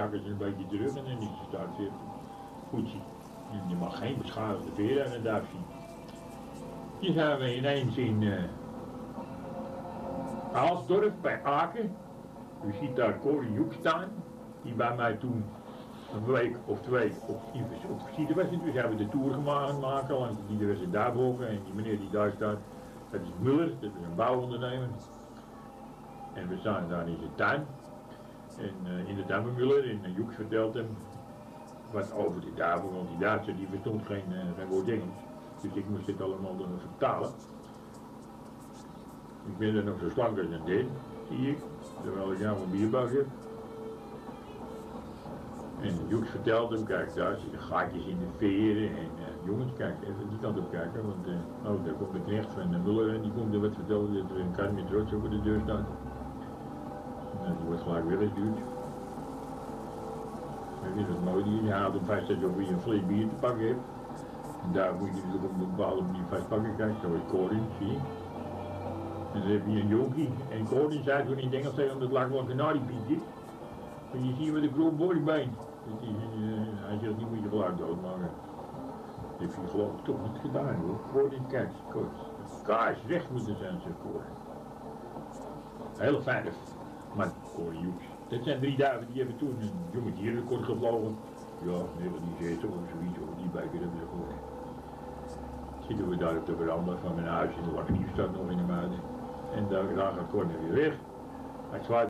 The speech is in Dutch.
zakken ze een beetje terug en dan is het daar weer goed je mag geen beschadigde veren aan het duif zien. Hier zijn we ineens in uh, Aalsdorf bij Aken. U ziet daar Corrie Joek staan, die bij mij toen een week of twee op, op visite was. En toen zijn we de tour gemaakt maken langs de diverse duifhokken. En die meneer die daar staat, dat is Muller, dat is een bouwondernemer. En we staan daar in zijn tuin. In de en uh, Joek vertelt hem wat over de duiven, want die Duitser die geen, uh, geen woord Engels. Dus ik moest dit allemaal uh, vertalen. Ik ben er nog zo slank een dit, zie ik, terwijl ik jou een bierbak heb. En Joek vertelde hem, kijk daar zitten gaatjes in de veren en uh, jongens, kijk even die kant op kijken, want uh, oh, daar komt de knecht van de Muller en die komt er wat vertellen dat er een kar met over de deur staat. En die wordt gelijk. Weet je, dat is mooi, die haalt hem vast alsof je een fles bier te pakken hebt. En daar moet je dus op een bepaalde manier vastpakken, kijk, zo is Corin, zie je. En dan heb je een jonkie. En Corin zei toen in het Engels tegen dat lag wel een kanariepietje. En je ziet met een groot bodybeen. Uh, hij zegt, die moet je gelijk doodmaken. Dat heeft hij geloof ik toch niet gedaan hoor. Corin, kijk, kort. Kaars weg moeten zijn, zegt Corin. Heel fijn. Maar Corin Joeks. Dat zijn drie duiven die hebben toen een jonge dierenrecord gevlogen. Ja, die zetel of zoiets, of die bijker hebben ze. Zitten we daar op de veranda van mijn huis in de Lange Nieuwstad nog in de Muiden. En daar gaat Corne weer weg.